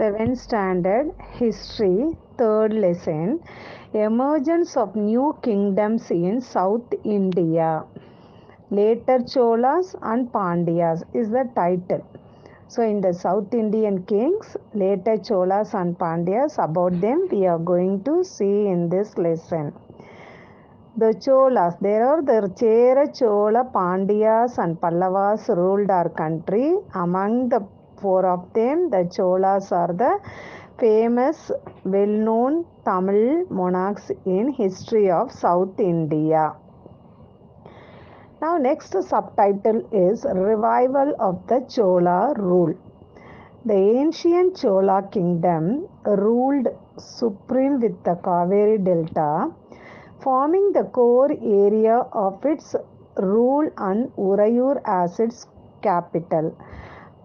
7th standard history third lesson emergence of new kingdoms in south india. Later cholas and pandyas is the title. So in the south indian kings later cholas and pandyas about them we are going to see in this lesson. The cholas there are the chera chola pandyas and pallavas ruled our country among the four of them the cholas are the famous well known tamil monarchs in history of south india. Now next subtitle is revival of the chola rule. The ancient chola kingdom ruled supreme with the kaveri delta forming the core area of its rule and urayur as its capital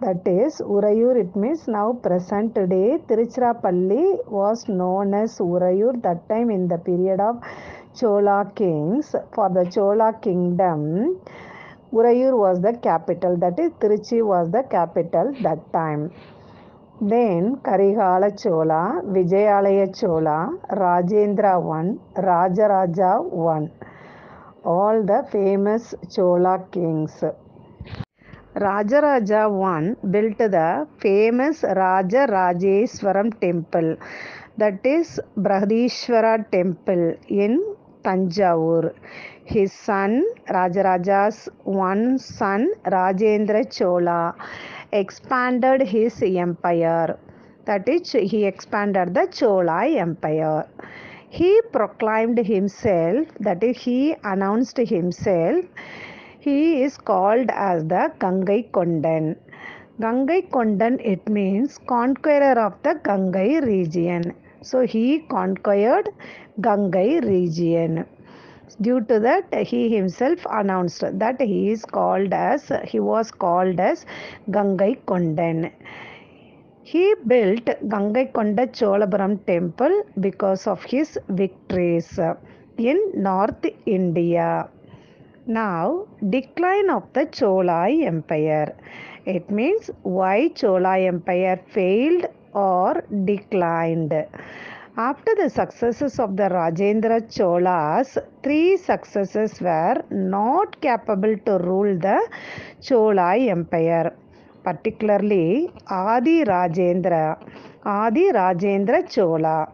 that is urayur it means now present day. Tiruchirappalli was known as urayur that time in the period of chola kings for the chola kingdom. Urayur was the capital that is tiruchi was the capital that time. Then karigala chola vijayalaya chola rajendra one rajaraja one. All the famous chola kings Rajaraja I built the famous Rajarajeswaram temple that is Brahadishwara temple in Tanjavur. His son Rajaraja's one son Rajendra Chola expanded his empire that is he expanded the Chola empire. He proclaimed himself that is he announced himself he is called as the Gangai Kondan. Gangai Kondan it means conqueror of the Gangai region. So he conquered Gangai region. Due to that he himself announced that he is called as he was called as Gangai Kondan. He built Gangai Konda Cholapuram temple because of his victories in North India. Now, decline of the Chola Empire. It means why Chola Empire failed or declined. After the successes of the Rajendra Cholas, three successors were not capable to rule the Chola Empire, particularly Adi Rajendra. Adi Rajendra Chola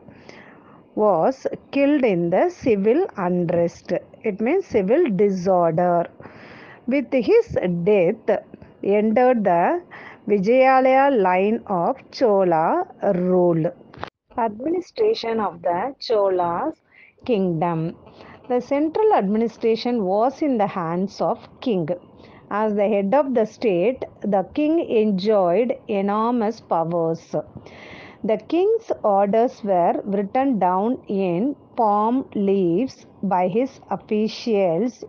was killed in the civil unrest. It means civil disorder. With his death, ended the Vijayalaya line of Chola rule. Administration of the Cholas kingdom. The central administration was in the hands of king. As the head of the state, the king enjoyed enormous powers. The king's orders were written down in palm leaves by his officials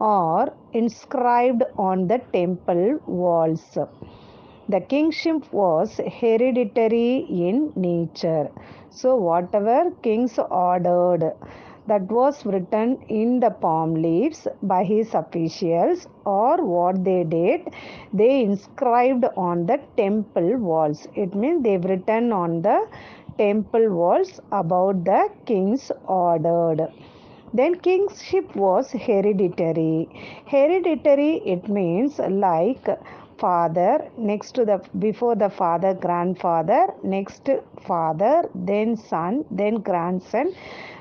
or inscribed on the temple walls. The kingship was hereditary in nature. So, whatever kings ordered, that was written in the palm leaves by his officials or what they did they inscribed on the temple walls it means they've written on the temple walls about the king's ordered then kingship was hereditary. Hereditary it means like father next to the before the father grandfather next father then son then grandson.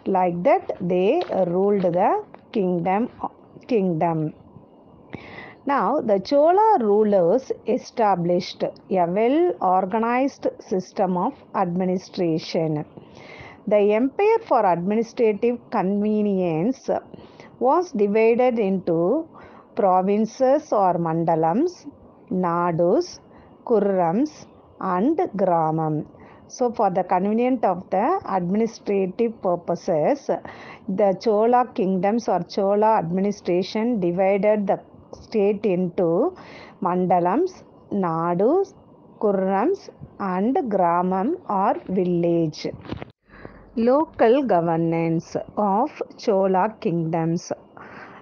Like that they ruled the kingdom kingdom. Now the chola rulers established a well organized system of administration the empire for administrative convenience was divided into provinces or mandalams nadus kurrams and gramam. So for the convenience of the administrative purposes the chola kingdoms or chola administration divided the state into mandalams nadus kurrams and gramam or village Local governance of Chola kingdoms.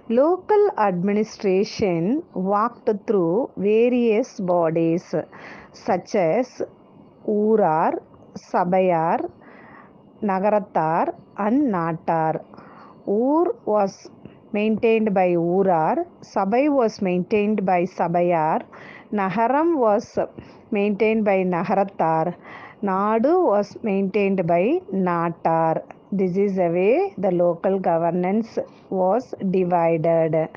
Local administration walked through various bodies such as Urar, Sabayar, Nagaratar, and Natar. Ur was maintained by Urar, Sabai was maintained by Sabayar, Naharam was maintained by Nagaratar Nadu was maintained by Natar. This is the way the local governance was divided.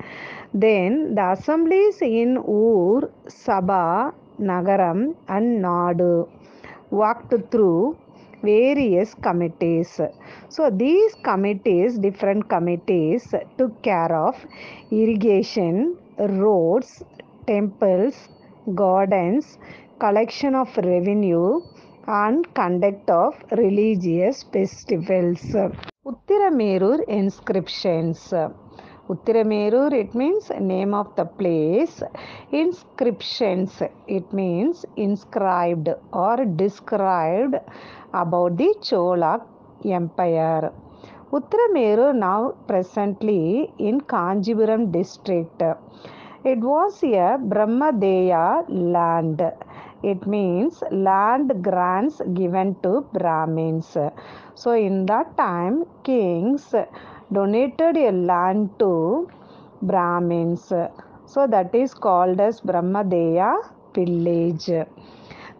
Then the assemblies in Ur, Sabha, Nagaram, and Nadu walked through various committees. So these committees, different committees, took care of irrigation, roads, temples, gardens, collection of revenue, and conduct of religious festivals. Uttiramerur inscriptions. Uttiramerur, it means name of the place. Inscriptions, it means inscribed or described about the Chola Empire. Uttiramerur now presently in Kanjipuram district. It was a Brahmadeya land. It means land grants given to Brahmins. So in that time, kings donated a land to Brahmins. So that is called as Brahmadeya village.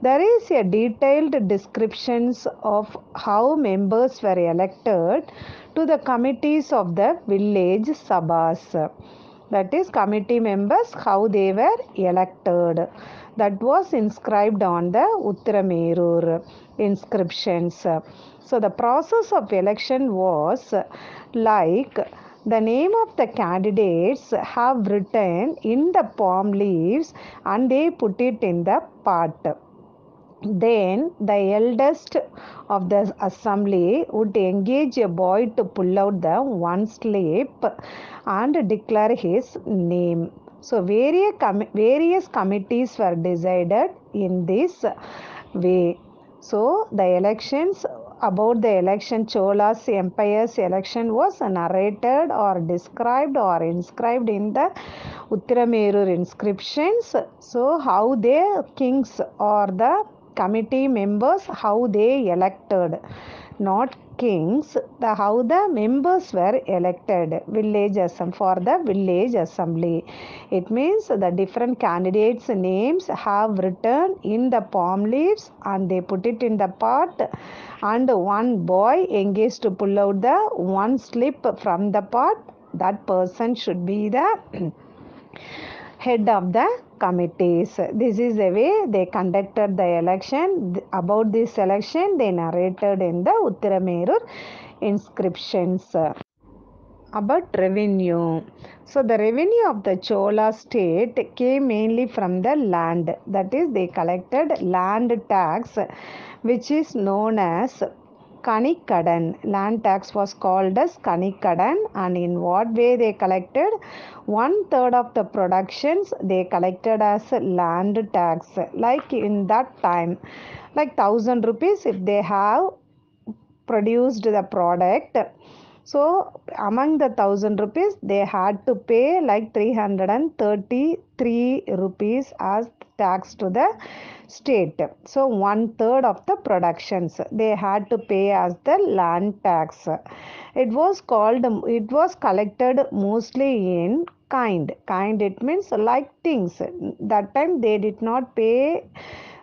There is a detailed descriptions of how members were elected to the committees of the village sabhas. That is committee members how they were elected. That was inscribed on the Uttiramerur inscriptions. So the process of election was like the name of the candidates have written in the palm leaves and they put it in the pot. Then the eldest of the assembly would engage a boy to pull out the one slip and declare his name. So various, com- various committees were decided in this way. So the elections about the election Chola's empire's election was narrated or described or inscribed in the Uttiramerur inscriptions. So how the kings or the committee members how they elected not kings the how the members were elected village assembly for the village assembly. It means the different candidates names have written in the palm leaves and they put it in the pot. And one boy engaged to pull out the one slip from the pot. That person should be the head of the committees. This is the way they conducted the election. About this election, they narrated in the Uttiramerur inscriptions. About revenue. So, the revenue of the Chola state came mainly from the land. That is, they collected land tax, which is known as Kanikadan. Land tax was called as Kanikadan, and in what way they collected? One third of the productions they collected as land tax. Like in that time, like thousand rupees if they have produced the product. So among the thousand rupees, they had to pay like 333 rupees as tax to the state. So one third of the productions they had to pay as the land tax. It was called, it was collected mostly in kind. Kind it means like things. That time they did not pay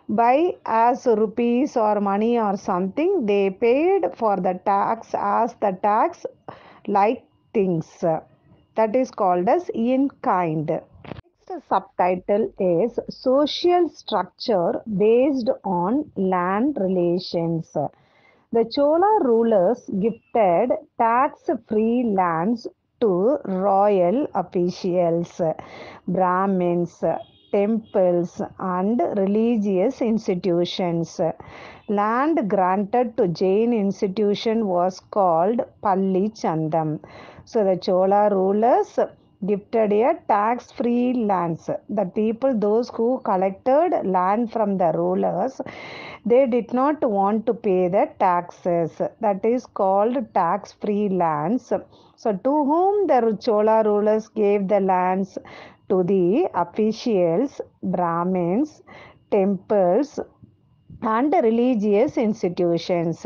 by as rupees or money or something. They paid for the tax as the tax like things. That is called as in kind. Next subtitle is Social Structure Based on Land Relations. The Chola rulers gifted tax free lands to royal officials, Brahmins, temples, and religious institutions. Land granted to Jain institution was called Palli Chandam. So the Chola rulers gifted a tax free lands the people those who collected land from the rulers they did not want to pay the taxes that is called tax free lands so to whom the chola rulers gave the lands to the officials brahmins temples and religious institutions.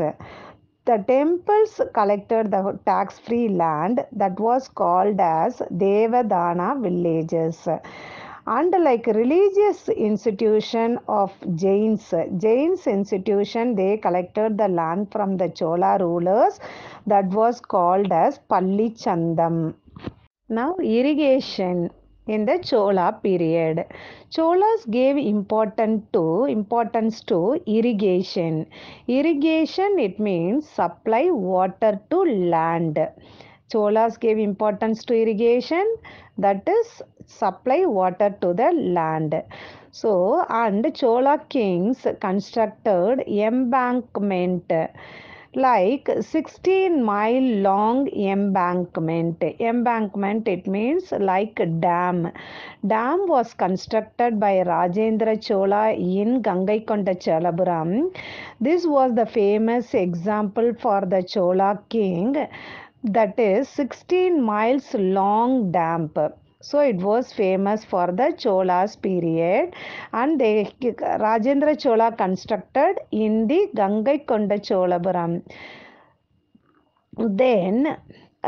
The temples collected the tax free land that was called as Devadana villages. And like religious institution of Jains, Jains institution, they collected the land from the Chola rulers that was called as Pallichandam. Now, irrigation in the Chola period. Cholas gave important to importance to irrigation. Irrigation it means supply water to land. Cholas gave importance to irrigation that is supply water to the land. So and Chola kings constructed embankment like 16 mile long embankment. Embankment it means like dam. Dam was constructed by rajendra chola in gangaikonda cholapuram this was the famous example for the chola king. That is 16 miles long dam so it was famous for the cholas period and they rajendra chola constructed in the gangai gangaikonda cholapuram. Then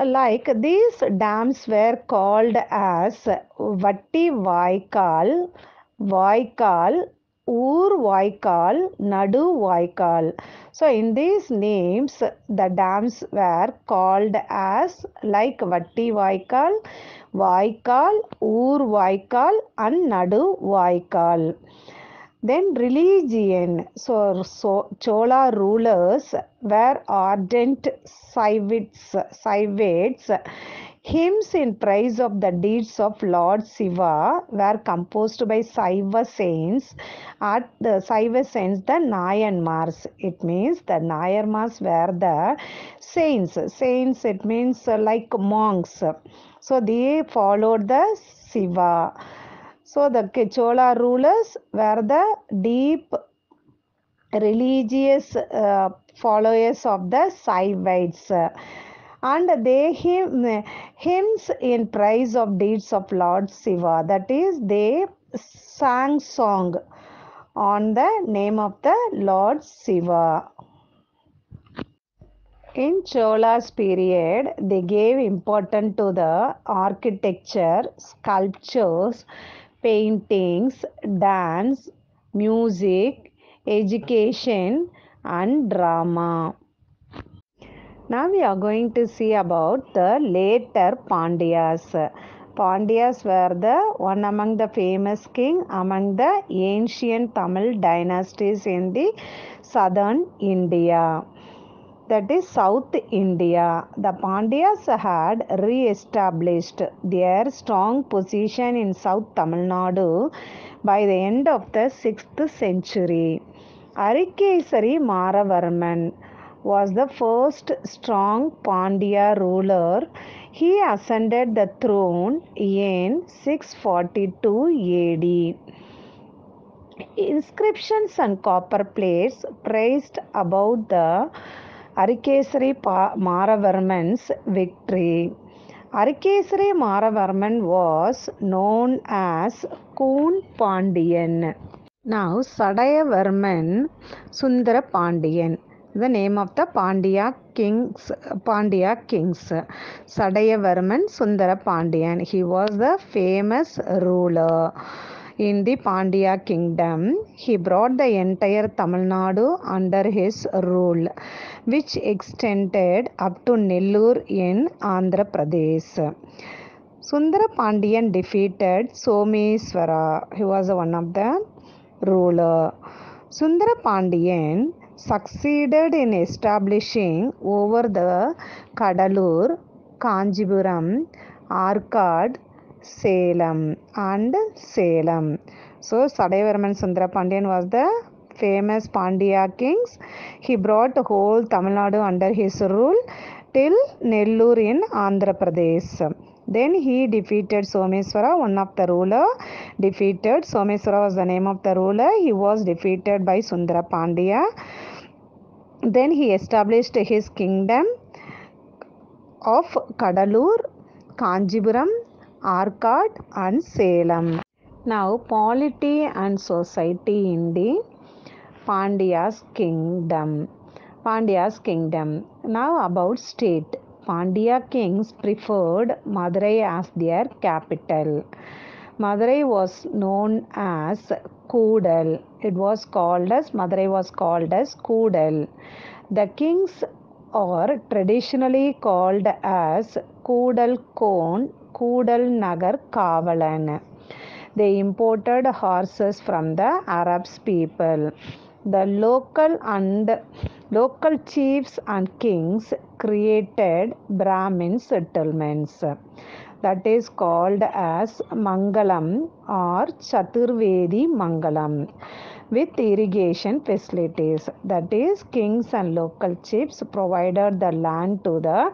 like these dams were called as vatti vaikal vaikal Ur Vaikal, Nadu Vaikal. So, in these names, the dams were called as like Vatti Vaikal, Vaikal, Ur Vaikal, and Nadu Vaikal. Then religion. So, so Chola rulers were ardent Saivites, Saivites Hymns in praise of the deeds of Lord Shiva were composed by Saiva saints at the Saiva saints, the Nayanmars. It means the Nayanmars were the saints. Saints, it means like monks. So they followed the Shiva. So the Chola rulers were the deep religious uh, followers of the Saivites and they hymn, hymns in praise of deeds of Lord Shiva. That is, they sang song on the name of the Lord Shiva. In Chola's period, they gave importance to the architecture, sculptures, paintings, dance, music, education, and drama. Now we are going to see about the later Pandyas. Pandyas were the one among the famous king among the ancient Tamil dynasties in the southern India. That is South India. The Pandyas had re-established their strong position in South Tamil Nadu by the end of the 6th century. Arikesari Maravarman was the first strong Pandya ruler. He ascended the throne in 642 AD. Inscriptions and copper plates praised about the Arikesari Maravarman's victory. Arikesari Maravarman was known as Kun Pandian. Now Sadayavarman Sundara Pandian the name of the Pandya kings Pandya kings Sadayavarman Sundara Pandian he was the famous ruler in the Pandya kingdom. He brought the entire Tamil Nadu under his rule which extended up to Nellore in Andhra Pradesh. Sundara Pandian defeated Someswara. He was one of the ruler. Sundara Pandian succeeded in establishing over the Kadalur, Kanjipuram, Arcad, Salem and Salem. So Sadayavarman Sundara Pandian was the famous Pandya kings. He brought the whole Tamil Nadu under his rule till Nellore in Andhra Pradesh. Then he defeated Someswara, one of the ruler. Defeated Someswara was the name of the ruler. He was defeated by Sundara Pandya. Then he established his kingdom of Kadalur, Kanjipuram, Arcad, and Salem. Now, polity and society in the Pandya's kingdom. Pandya's kingdom. Now about state. Pandya kings preferred Madurai as their capital. Madurai was known as Koodal. It was called as Madurai was called as Koodal. The kings are traditionally called as Koodal Kon, Koodal Nagar Kavalan. They imported horses from the Arabs people. The local and local chiefs and kings created Brahmin settlements that is called as Mangalam or Chaturvedi Mangalam with irrigation facilities. That is, kings and local chiefs provided the land to the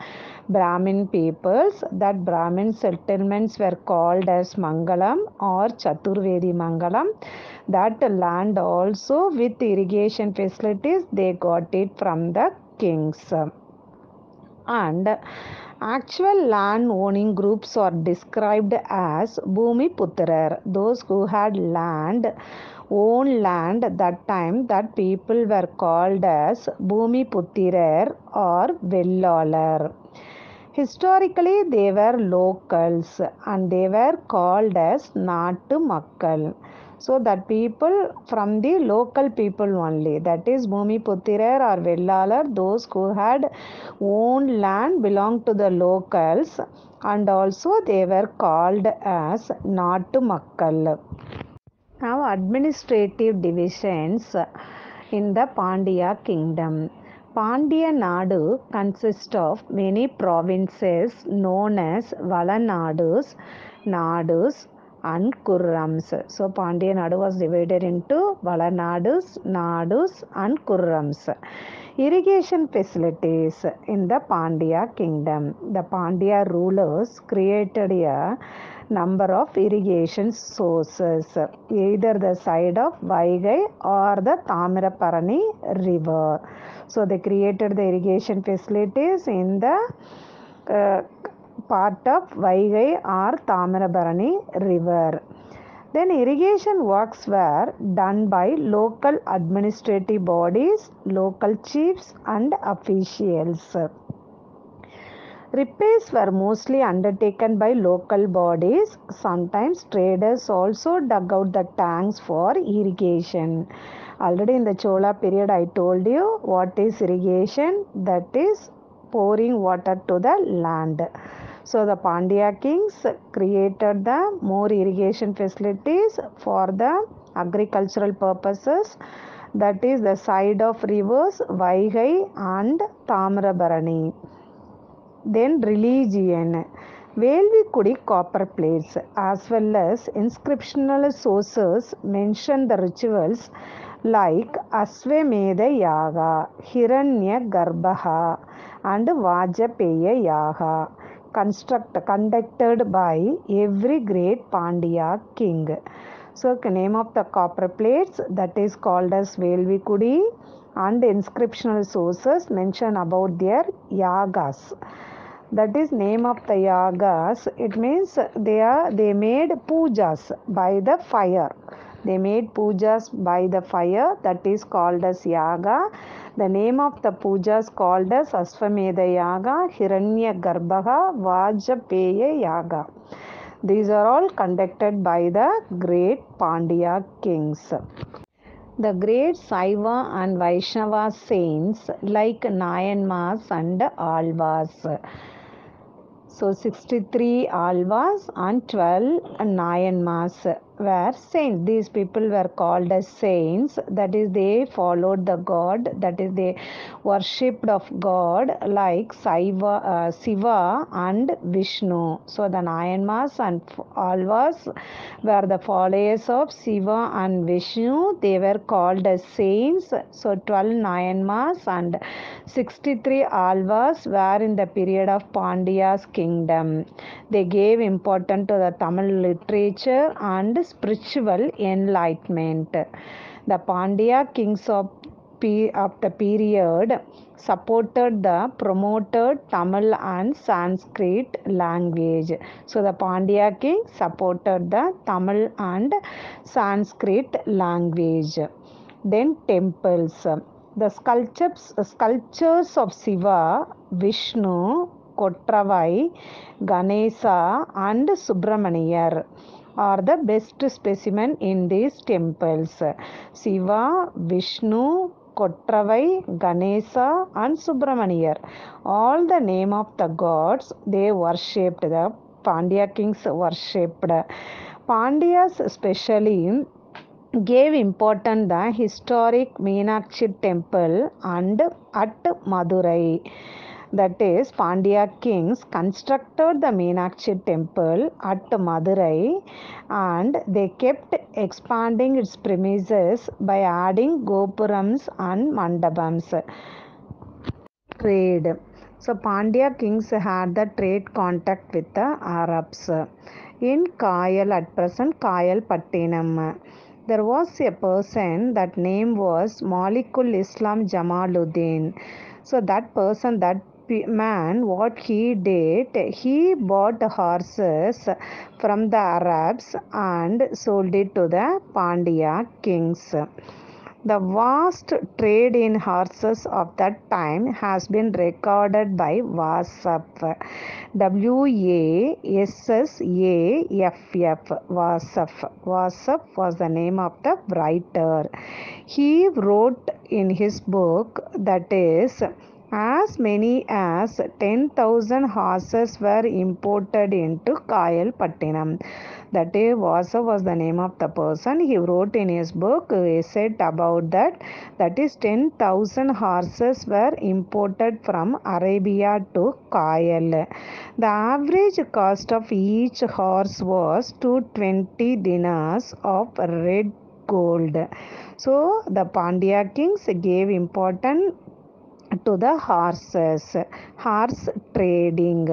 Brahmin peoples. That Brahmin settlements were called as Mangalam or Chaturvedi Mangalam. That land also with irrigation facilities, they got it from the kings. And actual land owning groups are described as Bhumi Putrar, those who had land own land that time that people were called as Bhumi or Vellalar. Historically, they were locals and they were called as Nattu Makkal. So that people from the local people only, that is Bhumi or Vellalar, those who had owned land belonged to the locals and also they were called as Nattu Makkal. Now administrative divisions in the Pandya kingdom. Pandya Nadu consists of many provinces known as Valanadus, Nadus and Kurrams. So Pandya Nadu was divided into Valanadus, Nadus and Kurrams. Irrigation facilities in the Pandya kingdom. The Pandya rulers created a number of irrigation sources, either the side of Vaigai or the Tamiraparani river. So they created the irrigation facilities in the uh, part of Vaigai or Tamiraparani river. Then irrigation works were done by local administrative bodies, local chiefs and officials. Repairs were mostly undertaken by local bodies. Sometimes traders also dug out the tanks for irrigation. Already in the Chola period, I told you what is irrigation that is pouring water to the land. So the Pandya kings created the more irrigation facilities for the agricultural purposes that is the side of rivers Vaigai and Tamrabarani. Then religion. Velvikudi copper plates as well as inscriptional sources mention the rituals like Aswamedha Yaga, Hiranya and Vajapeya Yaga construct, conducted by every great Pandya king. So name of the copper plates that is called as Velvikudi and inscriptional sources mention about their yagas. That is name of the yagas. It means they are they made pujas by the fire. They made pujas by the fire. That is called as yaga. The name of the pujas called as aswamedha yaga hiranya garbha vajapeya yaga. These are all conducted by the great pandya kings the great Saiva and Vaishnava saints like Nayanmas and Alvas. So 63 Alvas and 12 Nayanmas were saints. These people were called as saints. That is, they followed the God. That is, they worshipped of God like Saiva, uh, Siva and Vishnu. So the Nayanmas and Alvas were the followers of Siva and Vishnu. They were called as saints. So 12 Nayanmas and 63 Alvas were in the period of Pandya's kingdom. They gave importance to the Tamil literature and spiritual enlightenment. The Pandya kings of, of the period supported the promoted Tamil and Sanskrit language. So the Pandya king supported the Tamil and Sanskrit language. Then temples. The sculptures, sculptures of Shiva, Vishnu, Kotravai, Ganesha and Subramaniar are the best specimen in these temples. Shiva, Vishnu, Kotravai, Ganesha and Subramaniar. All the name of the gods they worshipped. The Pandya kings worshipped. Pandyas especially gave important the historic Meenakshi temple and at Madurai. That is, Pandya kings constructed the Meenakshi temple at Madurai and they kept expanding its premises by adding gopurams and mandapams. Trade. So, Pandya kings had the trade contact with the Arabs. In Kayal, at present, Kayal Pattinam there was a person that name was Malikul Islam Jamaluddin. So that person, that man, what he did, he bought the horses from the Arabs and sold it to the Pandya kings. The vast trade in horses of that time has been recorded by Vasaf. W A S S A F F. Vasaf. Vasaf was the name of the writer. He wrote in his book that is as many as 10,000 horses were imported into Kayal Pattinam. That is, Vasa was the name of the person. He wrote in his book, he said about that, that is 10,000 horses were imported from Arabia to Kayal. The average cost of each horse was 220 dinars of red gold. So, the Pandya kings gave important to the horses. Horse trading